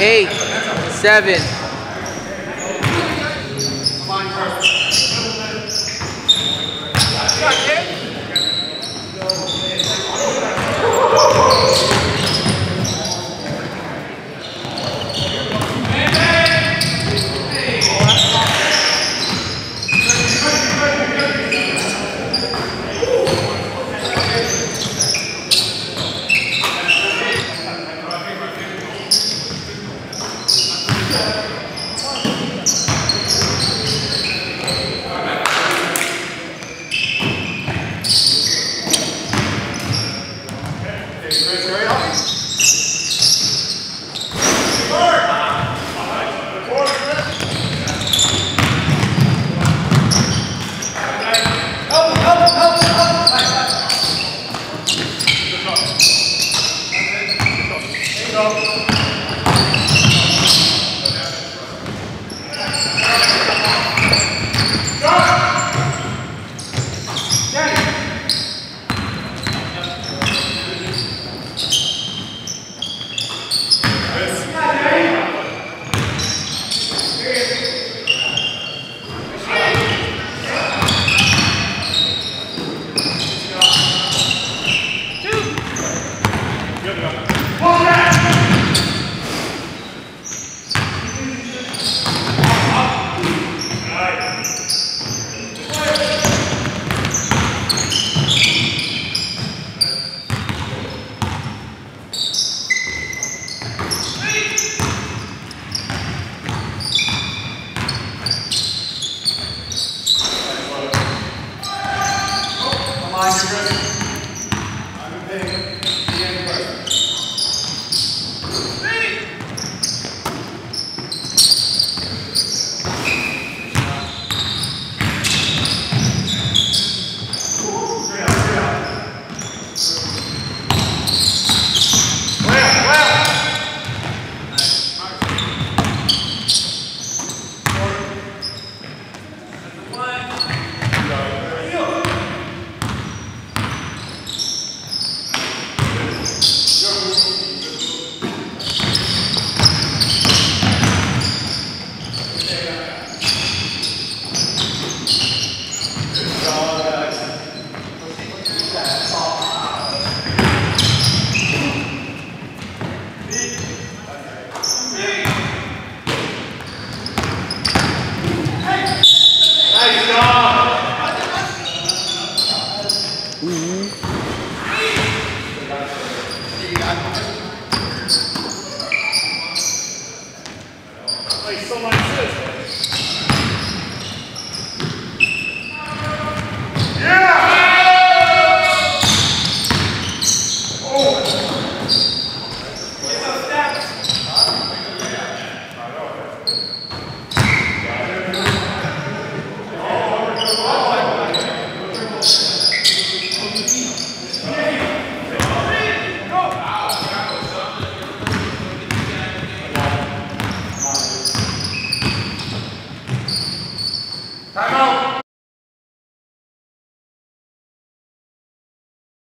Eight, seven, Like so much